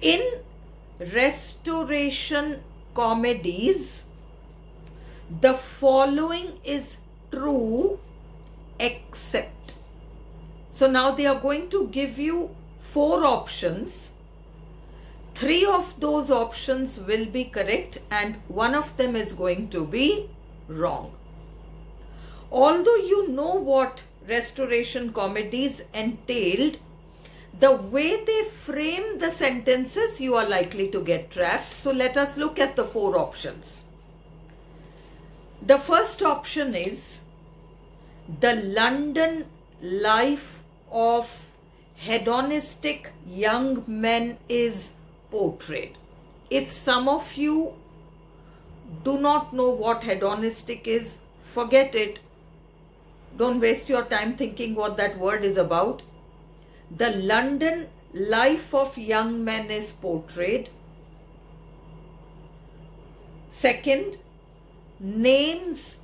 in restoration comedies, the following is true except. So now they are going to give you four options. Three of those options will be correct and one of them is going to be wrong. Although you know what restoration comedies entailed, the way they frame the sentences, you are likely to get trapped. So let us look at the four options. The first option is the London life of hedonistic young men is portrayed. If some of you do not know what hedonistic is, forget it. Don't waste your time thinking what that word is about. The London life of young men is portrayed. Second, names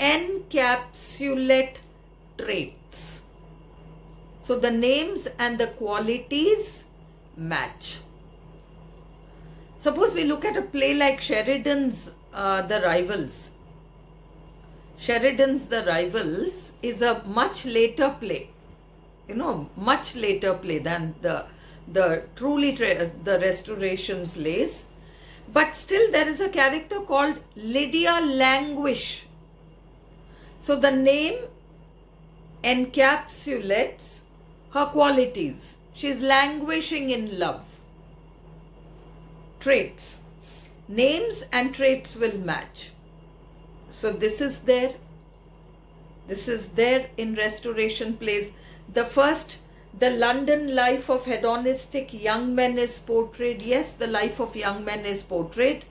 encapsulate traits. So the names and the qualities match. Suppose we look at a play like Sheridan's uh, The Rivals. Sheridan's The Rivals is a much later play, you know, much later play than the the truly the restoration plays. But still there is a character called Lydia Languish. So the name encapsulates her qualities. She's languishing in love traits. Names and traits will match. So this is there. This is there in restoration plays. The first, the London life of hedonistic young men is portrayed. Yes, the life of young men is portrayed.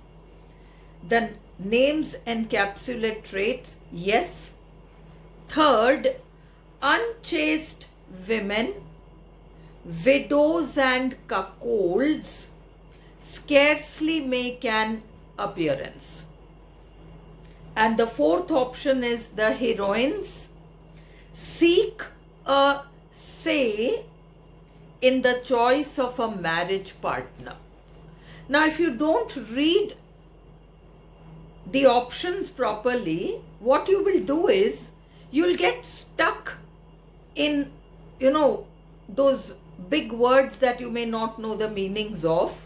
The names encapsulate traits. Yes. Third, unchaste women, widows and cuckolds scarcely make an appearance. And the fourth option is the heroines seek a say in the choice of a marriage partner. Now, if you don't read the options properly, what you will do is you'll get stuck in, you know, those big words that you may not know the meanings of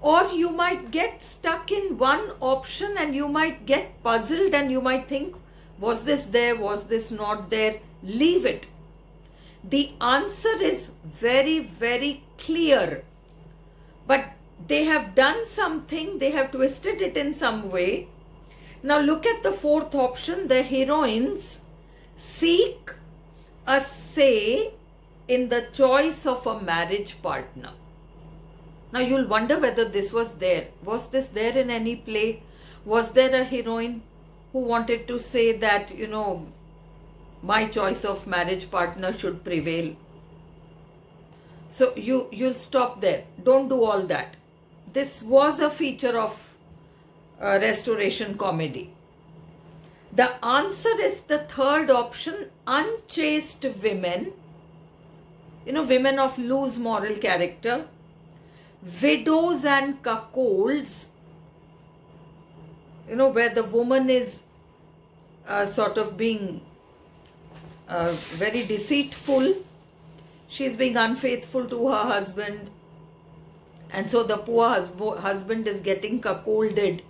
or you might get stuck in one option and you might get puzzled and you might think, was this there, was this not there? Leave it. The answer is very, very clear. But they have done something, they have twisted it in some way. Now look at the fourth option. The heroines seek a say in the choice of a marriage partner. Now you'll wonder whether this was there. Was this there in any play? Was there a heroine who wanted to say that, you know, my choice of marriage partner should prevail? So you, you'll stop there. Don't do all that. This was a feature of uh, restoration comedy. The answer is the third option, unchaste women, you know, women of loose moral character, widows and cuckolds, you know, where the woman is uh, sort of being very deceitful, she's being unfaithful to her husband, and so the poor husb husband is getting cuckolded.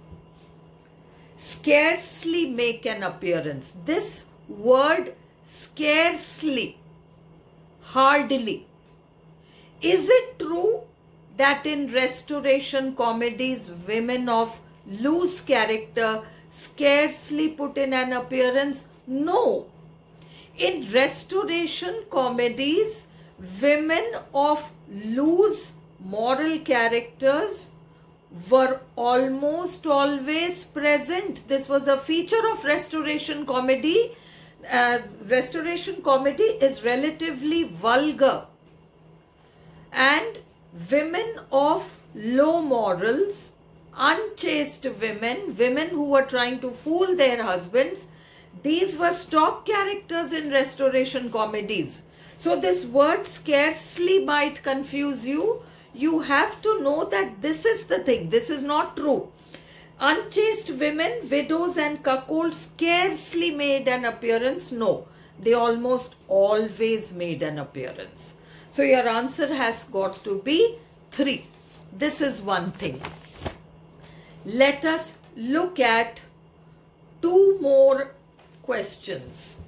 Scarcely make an appearance. This word scarcely, hardly. Is it true that in restoration comedies, women of loose character scarcely put in an appearance? No. In restoration comedies, women of loose moral characters were almost always present. This was a feature of restoration comedy. Uh, restoration comedy is relatively vulgar and women of low morals, unchaste women, women who were trying to fool their husbands, these were stock characters in restoration comedies. So this word scarcely might confuse you. you have to know that this is the thing. This is not true. Unchaste women, widows and cuckolds scarcely made an appearance. No, they almost always made an appearance. So your answer has got to be 3. This is one thing. Let us look at two more questions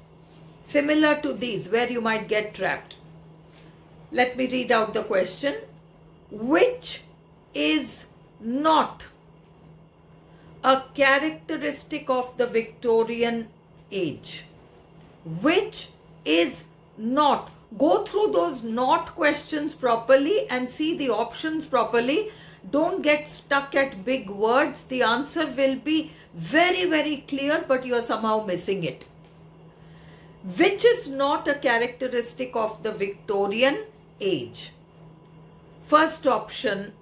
similar to these where you might get trapped. Let me read out the question. Which is not a characteristic of the Victorian age? Which is not? Go through those not questions properly and see the options properly. Don't get stuck at big words. The answer will be very, very clear, but you're somehow missing it. Which is not a characteristic of the Victorian age? First option,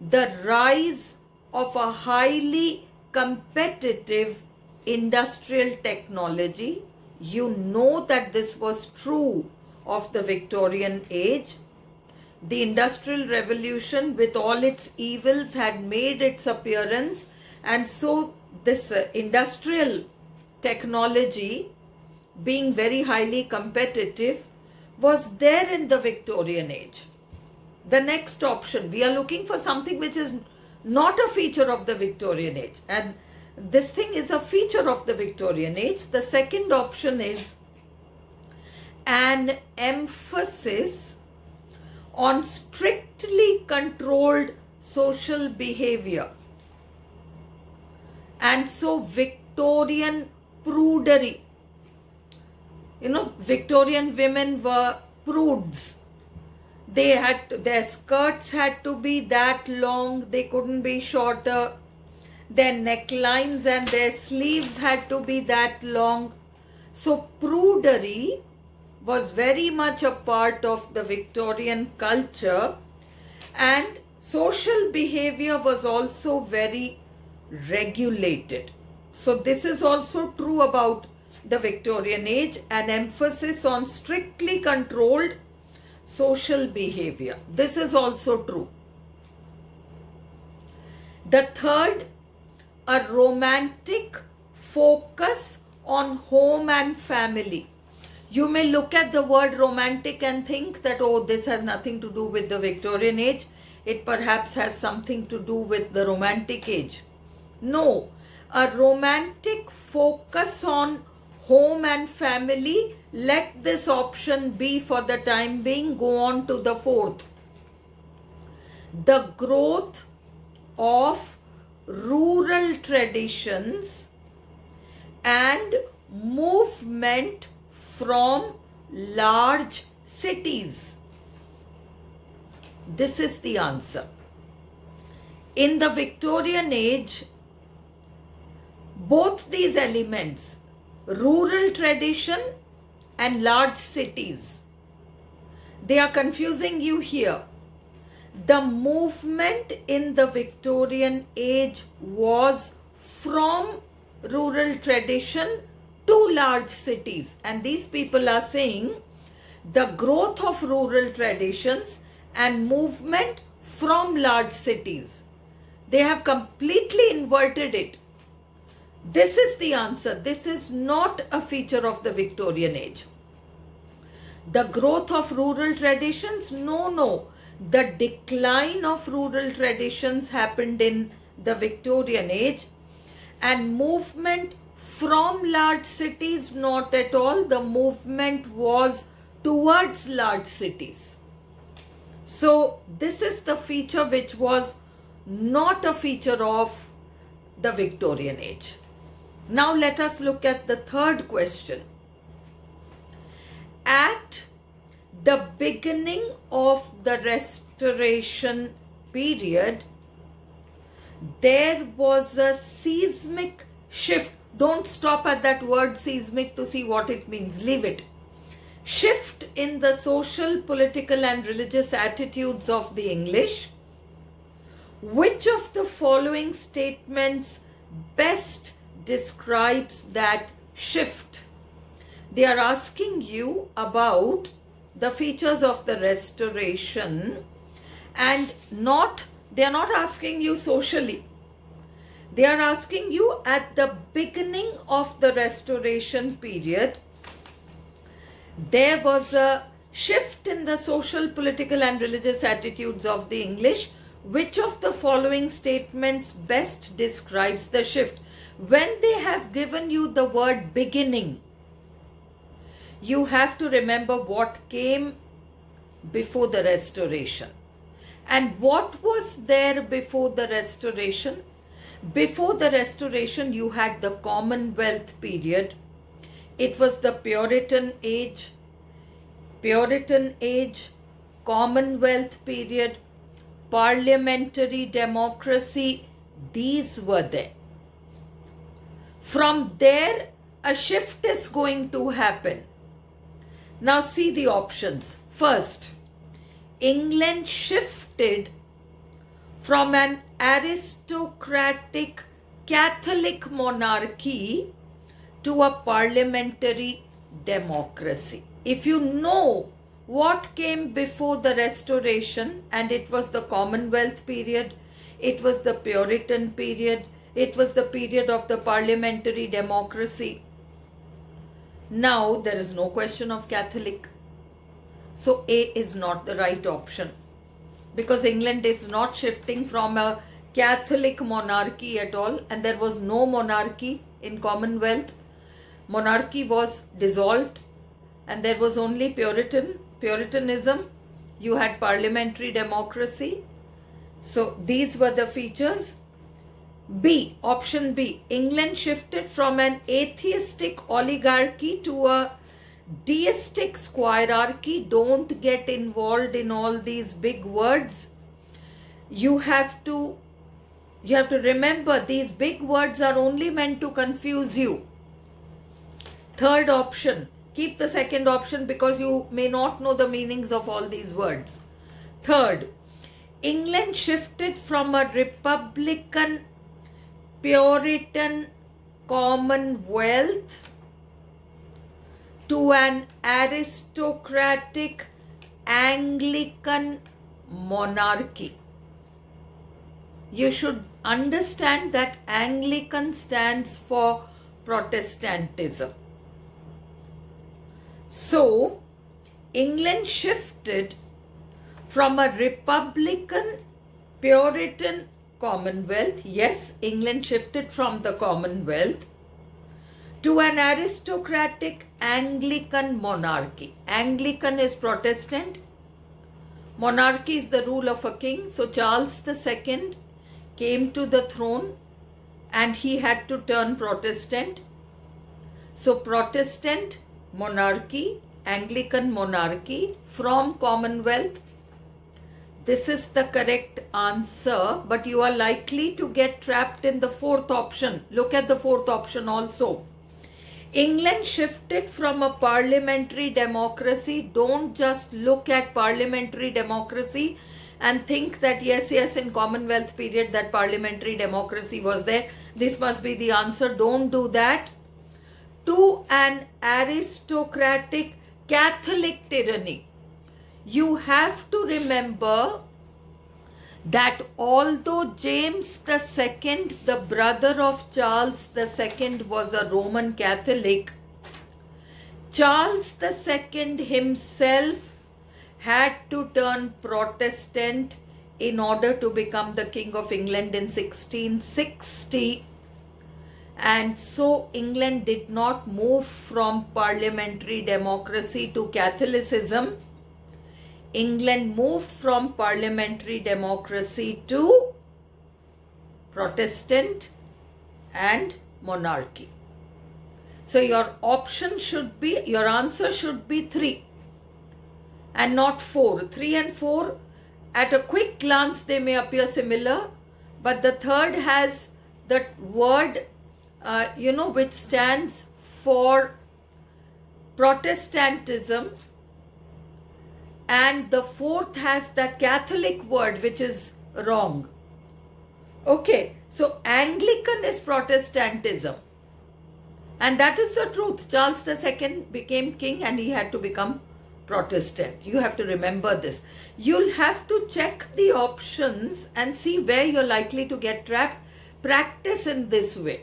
the rise of a highly competitive industrial technology. You know that this was true of the Victorian age. The Industrial Revolution with all its evils had made its appearance and so this uh, industrial technology being very highly competitive was there in the Victorian age. The next option, we are looking for something which is not a feature of the Victorian age and this thing is a feature of the Victorian age. The second option is an emphasis on strictly controlled social behavior. And so Victorian prudery. You know, Victorian women were prudes. They had to, their skirts had to be that long. They couldn't be shorter. Their necklines and their sleeves had to be that long. So prudery was very much a part of the Victorian culture and social behavior was also very regulated. So this is also true about the Victorian age, an emphasis on strictly controlled social behavior. This is also true. The third, a romantic focus on home and family. You may look at the word romantic and think that, oh, this has nothing to do with the Victorian age. It perhaps has something to do with the romantic age. No, a romantic focus on home and family. Let this option be for the time being. Go on to the fourth. The growth of rural traditions and movement from large cities? This is the answer. In the Victorian age, both these elements, rural tradition and large cities, they are confusing you here. The movement in the Victorian age was from rural tradition to large cities and these people are saying the growth of rural traditions and movement from large cities. They have completely inverted it. This is the answer. This is not a feature of the Victorian age. The growth of rural traditions? No, no. The decline of rural traditions happened in the Victorian age and movement from large cities, not at all. The movement was towards large cities. So this is the feature which was not a feature of the Victorian age. Now let us look at the third question. At the beginning of the restoration period, there was a seismic shift don't stop at that word seismic to see what it means. Leave it. Shift in the social, political and religious attitudes of the English. Which of the following statements best describes that shift? They are asking you about the features of the restoration and not, they are not asking you socially. They are asking you at the beginning of the restoration period, there was a shift in the social, political and religious attitudes of the English. Which of the following statements best describes the shift? When they have given you the word beginning, you have to remember what came before the restoration. And what was there before the restoration? Before the restoration, you had the Commonwealth period. It was the Puritan age, Puritan age, Commonwealth period, parliamentary democracy. These were there. From there, a shift is going to happen. Now see the options. First, England shifted from an aristocratic Catholic monarchy to a parliamentary democracy. If you know what came before the restoration and it was the Commonwealth period, it was the Puritan period, it was the period of the parliamentary democracy. Now there is no question of Catholic. So A is not the right option because England is not shifting from a Catholic monarchy at all and there was no monarchy in Commonwealth. Monarchy was dissolved and there was only Puritan, Puritanism. You had parliamentary democracy. So these were the features. B, option B, England shifted from an atheistic oligarchy to a deistic squirearchy. Don't get involved in all these big words. You have to you have to remember these big words are only meant to confuse you. Third option, keep the second option because you may not know the meanings of all these words. Third, England shifted from a republican Puritan Commonwealth to an aristocratic Anglican monarchy. You should understand that Anglican stands for Protestantism. So, England shifted from a Republican Puritan Commonwealth. Yes, England shifted from the Commonwealth to an aristocratic Anglican monarchy. Anglican is Protestant. Monarchy is the rule of a king. So Charles II came to the throne and he had to turn Protestant. So Protestant monarchy, Anglican monarchy from Commonwealth this is the correct answer, but you are likely to get trapped in the fourth option. Look at the fourth option also. England shifted from a parliamentary democracy. Don't just look at parliamentary democracy and think that yes, yes, in Commonwealth period that parliamentary democracy was there. This must be the answer. Don't do that. To an aristocratic Catholic tyranny you have to remember that although James II, the brother of Charles II, was a Roman Catholic, Charles II himself had to turn Protestant in order to become the King of England in 1660. And so England did not move from parliamentary democracy to Catholicism England moved from parliamentary democracy to Protestant and monarchy. So your option should be, your answer should be 3 and not 4. 3 and 4 at a quick glance they may appear similar but the third has the word uh, you know which stands for Protestantism and the fourth has the Catholic word which is wrong. Okay, so Anglican is Protestantism. And that is the truth. Charles II became king and he had to become Protestant. You have to remember this. You'll have to check the options and see where you're likely to get trapped. Practice in this way.